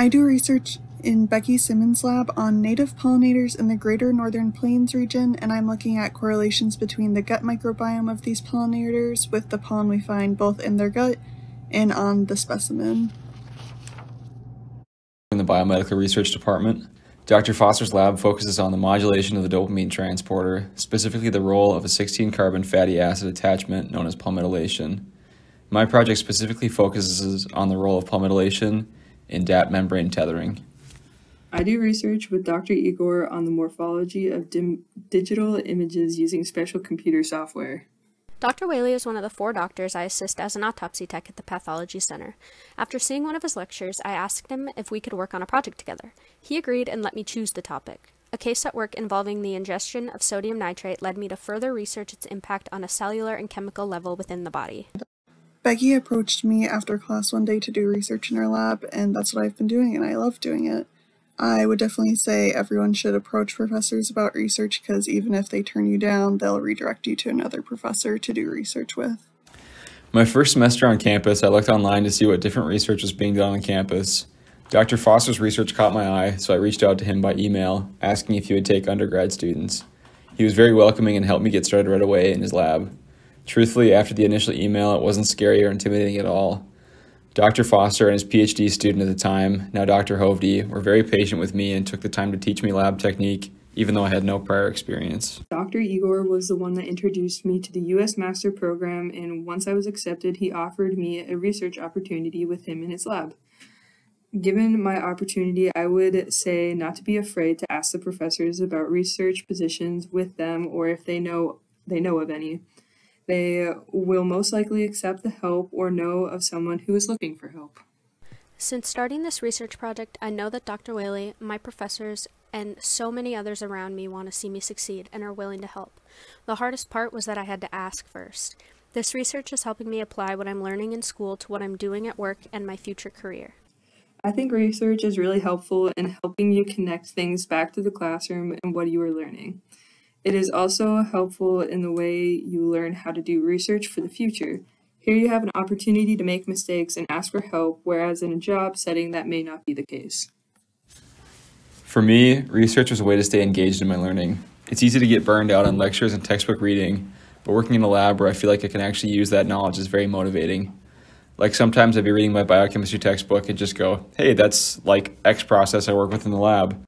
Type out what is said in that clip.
I do research in Becky Simmons' lab on native pollinators in the greater northern plains region, and I'm looking at correlations between the gut microbiome of these pollinators with the pollen we find both in their gut and on the specimen. In the biomedical research department, Dr. Foster's lab focuses on the modulation of the dopamine transporter, specifically the role of a 16 carbon fatty acid attachment known as palmitoylation. My project specifically focuses on the role of palmitoylation in DAT membrane tethering. I do research with Dr. Igor on the morphology of digital images using special computer software. Dr. Whaley is one of the four doctors I assist as an autopsy tech at the Pathology Center. After seeing one of his lectures, I asked him if we could work on a project together. He agreed and let me choose the topic. A case at work involving the ingestion of sodium nitrate led me to further research its impact on a cellular and chemical level within the body. Becky approached me after class one day to do research in her lab, and that's what I've been doing, and I love doing it. I would definitely say everyone should approach professors about research because even if they turn you down, they'll redirect you to another professor to do research with. My first semester on campus, I looked online to see what different research was being done on campus. Dr. Foster's research caught my eye, so I reached out to him by email asking if he would take undergrad students. He was very welcoming and helped me get started right away in his lab. Truthfully, after the initial email, it wasn't scary or intimidating at all. Dr. Foster and his PhD student at the time, now Dr. Hovde, were very patient with me and took the time to teach me lab technique, even though I had no prior experience. Dr. Igor was the one that introduced me to the U.S. Master Program, and once I was accepted, he offered me a research opportunity with him in his lab. Given my opportunity, I would say not to be afraid to ask the professors about research positions with them or if they know they know of any. They will most likely accept the help or know of someone who is looking for help. Since starting this research project, I know that Dr. Whaley, my professors, and so many others around me want to see me succeed and are willing to help. The hardest part was that I had to ask first. This research is helping me apply what I'm learning in school to what I'm doing at work and my future career. I think research is really helpful in helping you connect things back to the classroom and what you are learning. It is also helpful in the way you learn how to do research for the future. Here you have an opportunity to make mistakes and ask for help, whereas in a job setting that may not be the case. For me, research was a way to stay engaged in my learning. It's easy to get burned out on lectures and textbook reading, but working in a lab where I feel like I can actually use that knowledge is very motivating. Like sometimes I'd be reading my biochemistry textbook and just go, hey, that's like X process I work with in the lab.